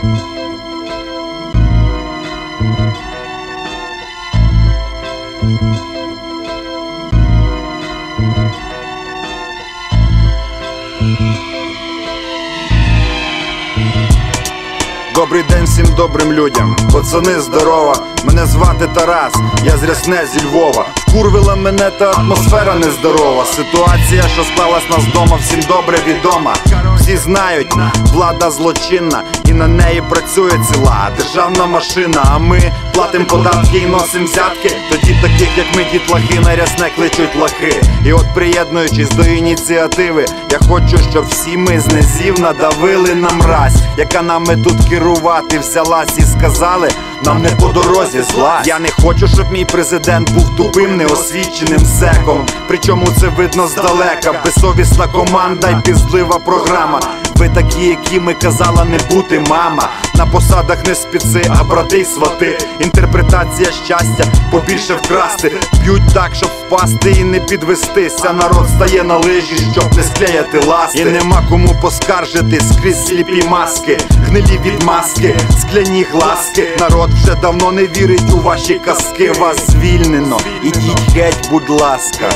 Добрий день всім добрим людям, пацани здорова. Мене звати Тарас, я з Рясне зі Львова. Вкурвила мене та атмосфера нездорова. Ситуація, що сталася нас вдома, всім добре відома. Всі знають, влада злочинна, і на неї працює ціла державна машина. А ми платим податки і носим взятки. Тоді таких, як ми, дітлахи, на рясне кличуть лахи. І от приєднуючись до ініціативи, я хочу, щоб всі ми з низів надавили на мразь, яка нами тут керувати взялась і сказали. Нам не по дорозі зла. Я не хочу, щоб мій президент був тупим, неосвіченим секом. Причому це видно здалека. Безсовісна команда й пізлива програма. Ви такі, які ми казала не бути, мама. На посадах не спіци, а брати й свати. Інтерпретація щастя побільше вкрасти. Б'ють так, щоб впасти і не підвестися. Народ стає на лижі, щоб не склеяти ласти. І нема кому поскаржити скрізь сліпі маски, гнилі відмазки, скляні глазки. Народ вже давно не вірить у ваші казки. Вас звільнено. Ідіть геть, будь ласка.